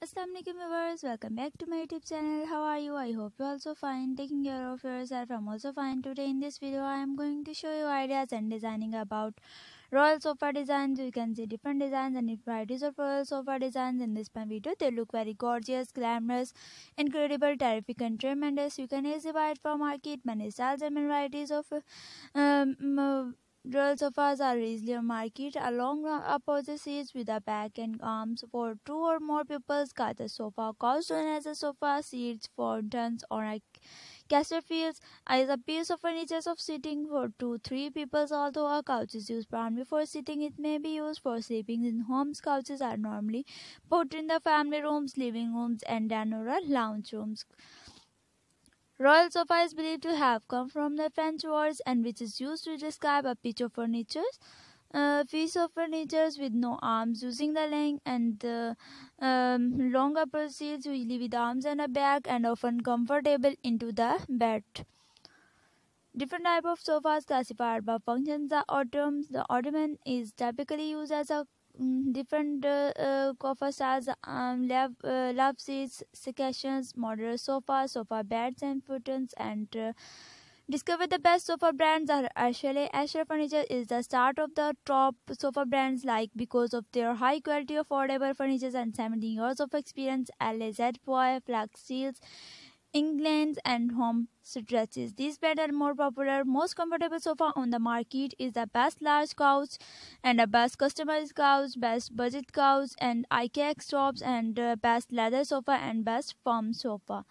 Assalamualaikum viewers, welcome back to my YouTube channel. How are you? I hope you're also fine. Taking care of yourself. I'm also fine. Today in this video, I am going to show you ideas and designing about royal sofa designs. You can see different designs and varieties of royal sofa designs in this video. They look very gorgeous, glamorous, incredible, terrific, and tremendous. You can easily buy it from market. Many styles and varieties of um, Royal sofas are easily market along opposite seats with a back and arms for two or more people. The sofa couch known as a sofa seats, fountains, or a Chesterfields is a piece of furniture of sitting for two, three people. Although a couch is used primarily for sitting, it may be used for sleeping in homes. Couches are normally put in the family rooms, living rooms, and then or lounge rooms. Royal sofa is believed to have come from the French words and which is used to describe a piece of furniture. Uh, piece of furniture with no arms using the length and the um, long upper seats usually with arms and a back and often comfortable into the bed. Different type of sofas classified by functions. The ottoman, the ottoman is typically used as a different uh, uh, styles, um, love, uh, love seats, sections, modern sofas, sofa beds and futons, and uh, discover the best sofa brands are actually Ashley Furniture is the start of the top sofa brands like because of their high quality affordable furniture and 17 years of experience La-Z-Boy, Flex Seals England and home stretches. These beds are more popular. Most comfortable sofa on the market is the best large couch and the best customized couch, best budget couch and IKEA tops and uh, best leather sofa and best foam sofa.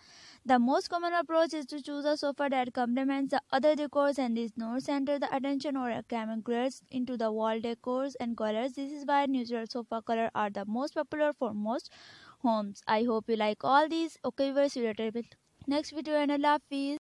The most common approach is to choose a sofa that complements the other decors and does not center the attention or camouflage into the wall decors and colors. This is why neutral sofa color are the most popular for most homes. I hope you like all these. Okay, viewers, related next video and Allah Hafiz.